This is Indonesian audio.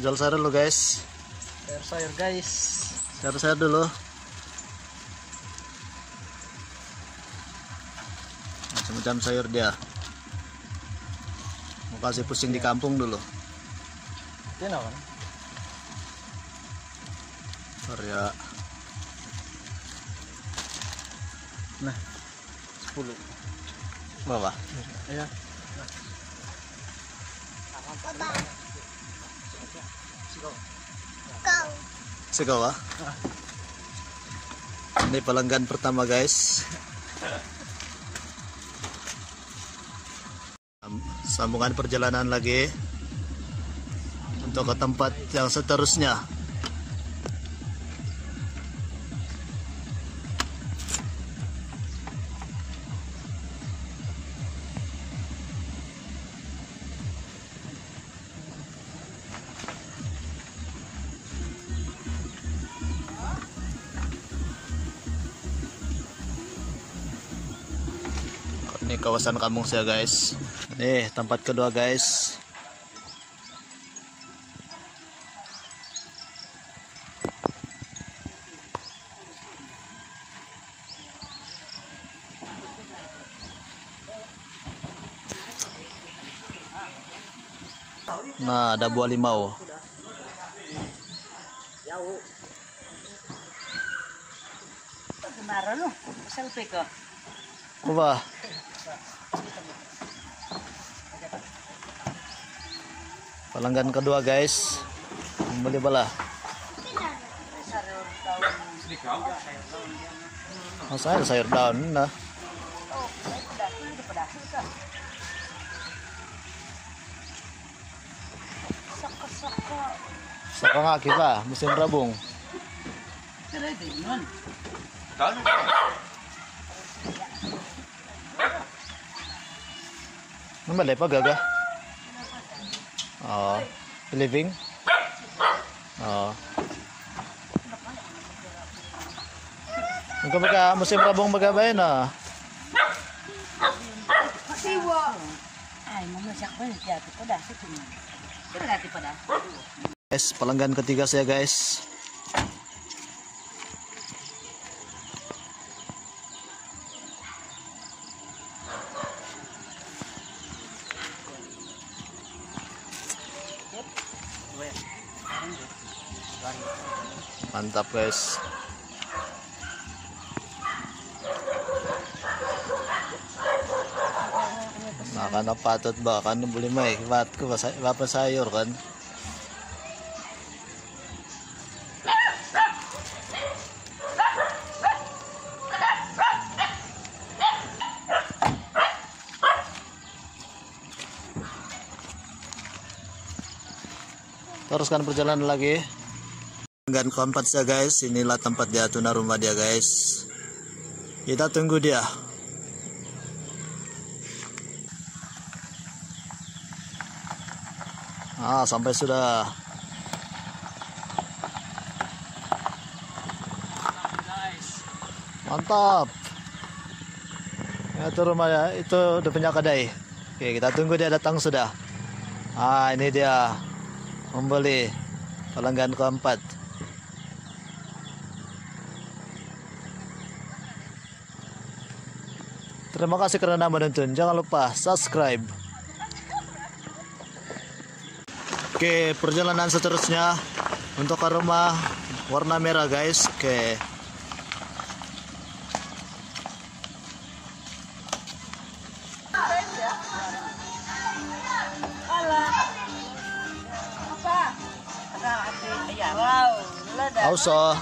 jual sayur dulu guys. Sayur sayur guys. Sayur sayur dulu. Macam-macam sayur dia. Mau kasih pusing di kampung dulu. Ini apa? Korea nah 10 berapa? Ya Segawa ini pelanggan pertama guys. Sambungan perjalanan lagi untuk ke tempat yang seterusnya ini kawasan kampung saya guys. Nih tempat kedua guys. Nah ada buah limau. Kemarin lo, selfie ko. apa pelanggan kedua guys membeli bala Oh, ada sayur daun nah. Saka nga kita, musim rabung. Nambalay pa gaga. Oo. living. Oo. Ang baga musim rabong magabay na. Guys, pelanggan ketiga saya guys. Mantap guys. Makan patot ba? Kan boleh may. Bat ko sayur kan? teruskan perjalanan lagi dengan keempat saya guys. Inilah tempat dia tuna rumah dia guys. Kita tunggu dia. Ah sampai sudah. Mantap. Itu rumahnya itu udah punya kedai. Oke kita tunggu dia datang sudah. Ah ini dia. Membeli pelanggan keempat terima kasih karena menonton jangan lupa subscribe oke perjalanan seterusnya untuk ke rumah warna merah guys oke Wow, ka.